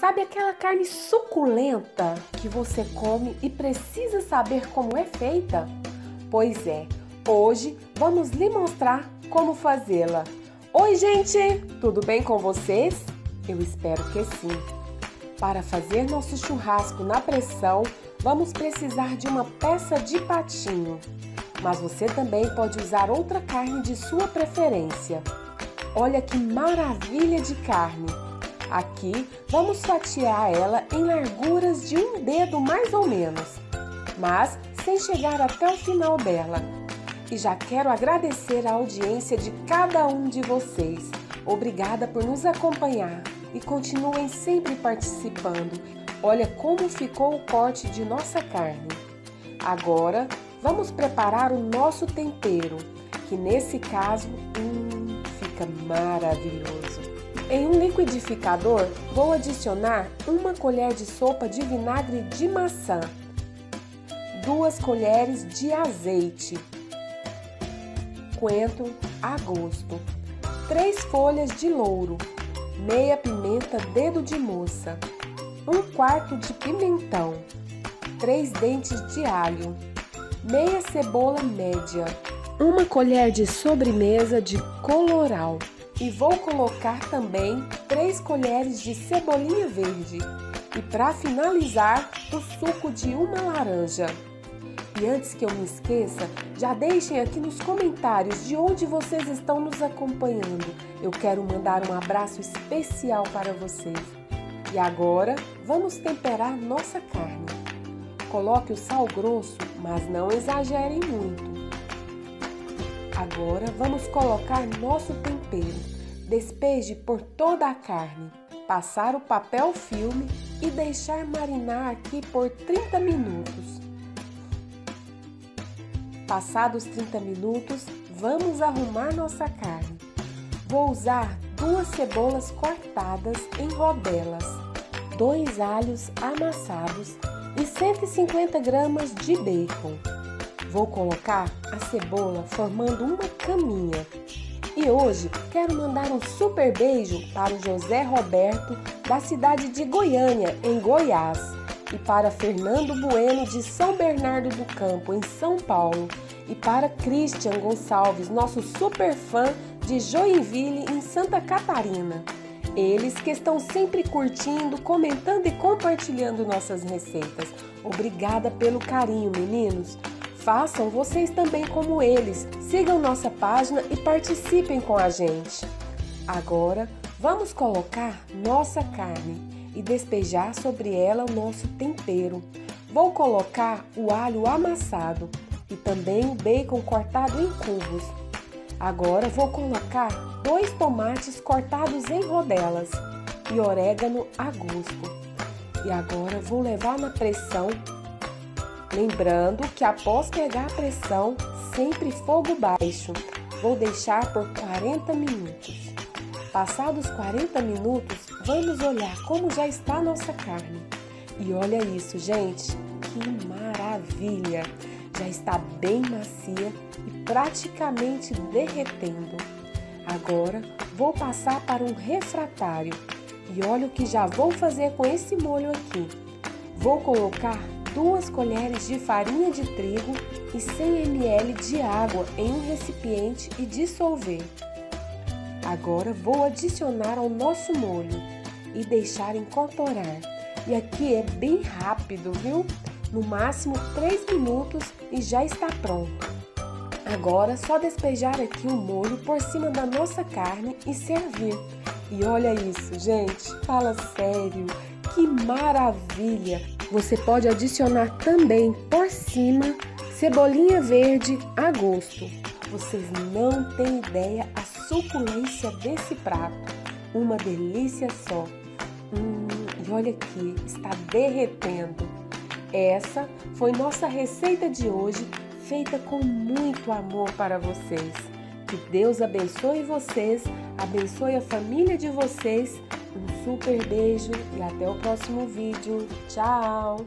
Sabe aquela carne suculenta que você come e precisa saber como é feita? Pois é, hoje vamos lhe mostrar como fazê-la. Oi, gente! Tudo bem com vocês? Eu espero que sim. Para fazer nosso churrasco na pressão, vamos precisar de uma peça de patinho. Mas você também pode usar outra carne de sua preferência. Olha que maravilha de carne! Aqui vamos fatiar ela em larguras de um dedo mais ou menos, mas sem chegar até o final dela. E já quero agradecer a audiência de cada um de vocês. Obrigada por nos acompanhar e continuem sempre participando. Olha como ficou o corte de nossa carne. Agora vamos preparar o nosso tempero, que nesse caso hum, fica maravilhoso. Em um liquidificador, vou adicionar uma colher de sopa de vinagre de maçã, duas colheres de azeite, coentro a gosto, três folhas de louro, meia pimenta dedo de moça, um quarto de pimentão, três dentes de alho, meia cebola média, uma colher de sobremesa de coloral e vou colocar também 3 colheres de cebolinha verde e para finalizar o suco de uma laranja. E antes que eu me esqueça, já deixem aqui nos comentários de onde vocês estão nos acompanhando. Eu quero mandar um abraço especial para vocês. E agora, vamos temperar nossa carne. Coloque o sal grosso, mas não exagerem muito. Agora vamos colocar nosso tempero. Despeje por toda a carne, passar o papel filme e deixar marinar aqui por 30 minutos. Passados 30 minutos, vamos arrumar nossa carne. Vou usar duas cebolas cortadas em rodelas, dois alhos amassados e 150 gramas de bacon. Vou colocar a cebola formando uma caminha. E hoje quero mandar um super beijo para o José Roberto, da cidade de Goiânia, em Goiás, e para Fernando Bueno, de São Bernardo do Campo, em São Paulo, e para Christian Gonçalves, nosso super fã de Joinville, em Santa Catarina. Eles que estão sempre curtindo, comentando e compartilhando nossas receitas. Obrigada pelo carinho, meninos. Façam vocês também como eles. Sigam nossa página e participem com a gente. Agora, vamos colocar nossa carne e despejar sobre ela o nosso tempero. Vou colocar o alho amassado e também o bacon cortado em cubos. Agora vou colocar dois tomates cortados em rodelas e orégano a gosto. E agora vou levar na pressão Lembrando que após pegar a pressão, sempre fogo baixo. Vou deixar por 40 minutos. Passados 40 minutos, vamos olhar como já está a nossa carne. E olha isso, gente, que maravilha! Já está bem macia e praticamente derretendo. Agora vou passar para um refratário e olha o que já vou fazer com esse molho aqui. Vou colocar 2 colheres de farinha de trigo e 100 ml de água em um recipiente e dissolver. Agora vou adicionar ao nosso molho e deixar incorporar. E aqui é bem rápido, viu? No máximo 3 minutos e já está pronto. Agora só despejar aqui o molho por cima da nossa carne e servir. E olha isso, gente, fala sério, que maravilha! Você pode adicionar também por cima cebolinha verde a gosto. Vocês não têm ideia a suculência desse prato. Uma delícia só. Hum, e olha aqui, está derretendo. Essa foi nossa receita de hoje, feita com muito amor para vocês. Que Deus abençoe vocês, abençoe a família de vocês um super beijo e até o próximo vídeo. Tchau!